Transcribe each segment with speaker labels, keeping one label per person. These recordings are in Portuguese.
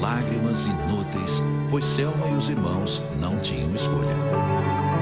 Speaker 1: lágrimas inúteis, pois Selma e os irmãos não tinham escolha.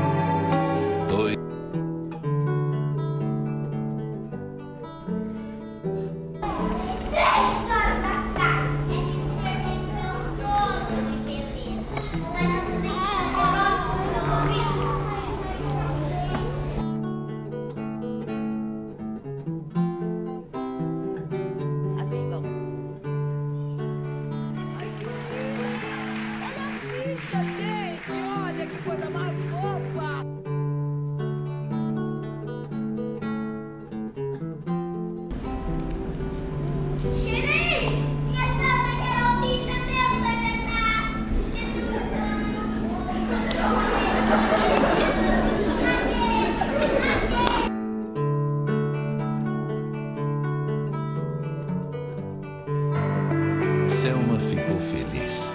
Speaker 1: Selma ficou feliz.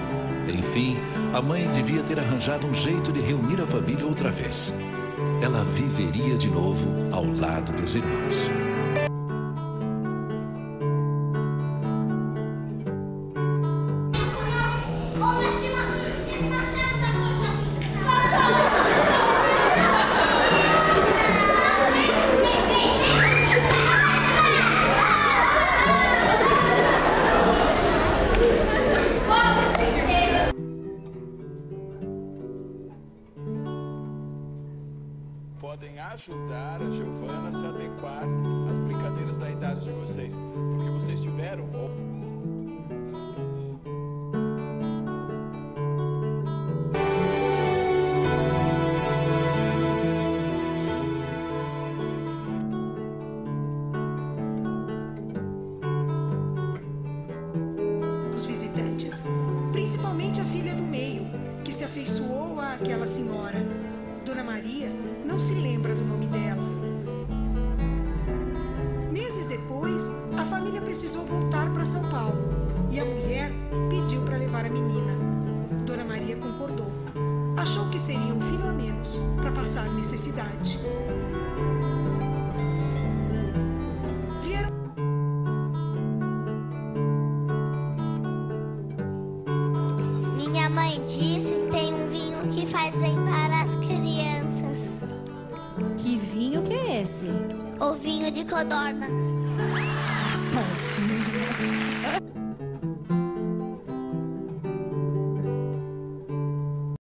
Speaker 1: Enfim, a mãe devia ter arranjado um jeito de reunir a família outra vez. Ela viveria de novo ao lado dos irmãos.
Speaker 2: Podem ajudar a Giovana a se adequar às brincadeiras da idade de vocês. Porque vocês tiveram.
Speaker 3: os visitantes, principalmente a filha do meio, que se afeiçoou àquela senhora. Dona Maria não se lembra do nome dela. Meses depois, a família precisou voltar para São Paulo e a mulher pediu para levar a menina. Dona Maria concordou. Achou que seria um filho a menos para passar necessidade.
Speaker 4: Minha mãe disse que tem um vinho que faz bem
Speaker 5: esse?
Speaker 4: O vinho de codorna.